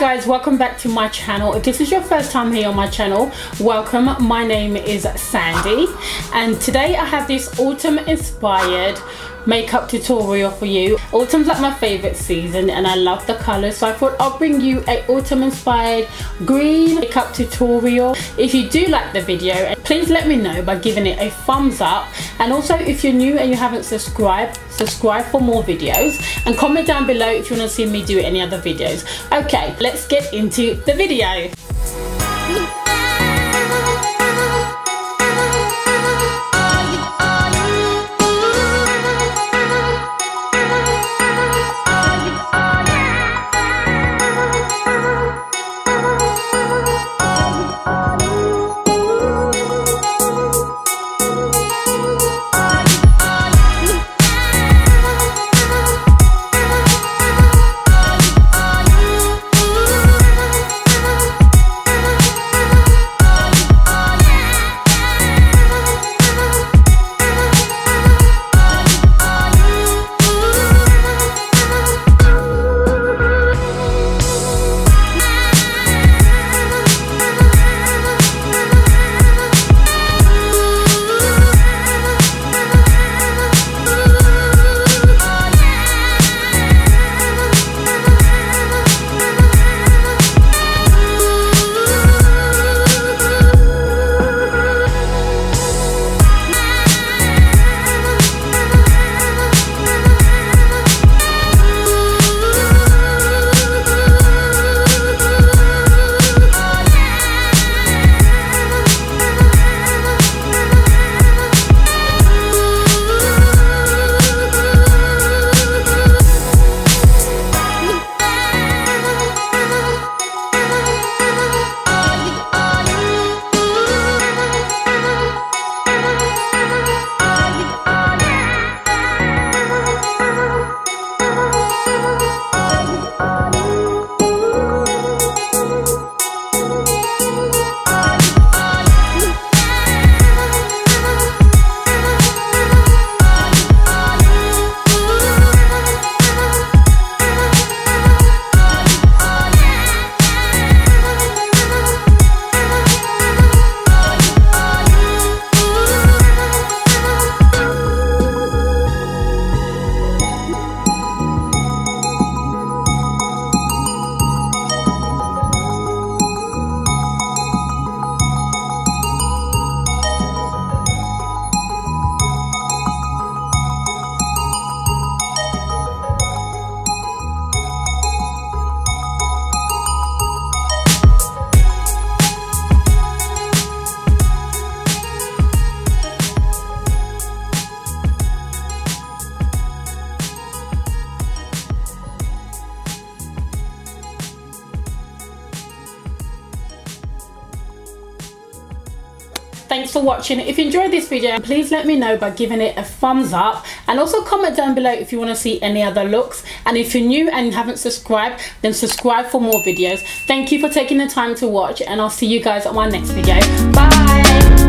guys welcome back to my channel. If this is your first time here on my channel welcome. My name is Sande and today I have this autumn inspired makeup tutorial for you. Autumn's like my favorite season and I love the colors so I thought I'll bring you a autumn inspired green makeup tutorial. If you do like the video please let me know by giving it a thumbs up. And also if you're new and you haven't subscribed subscribe for more videos. And comment down below if you want to see me do any other videos. Okay let's get into the video thanks for watching. If you enjoyed this video please let me know by giving it a thumbs up. And also comment down below if you want to see any other looks. And if you're new and haven't subscribed then subscribe for more videos. Thank you for taking the time to watch and i'll see you guys on my next video. Bye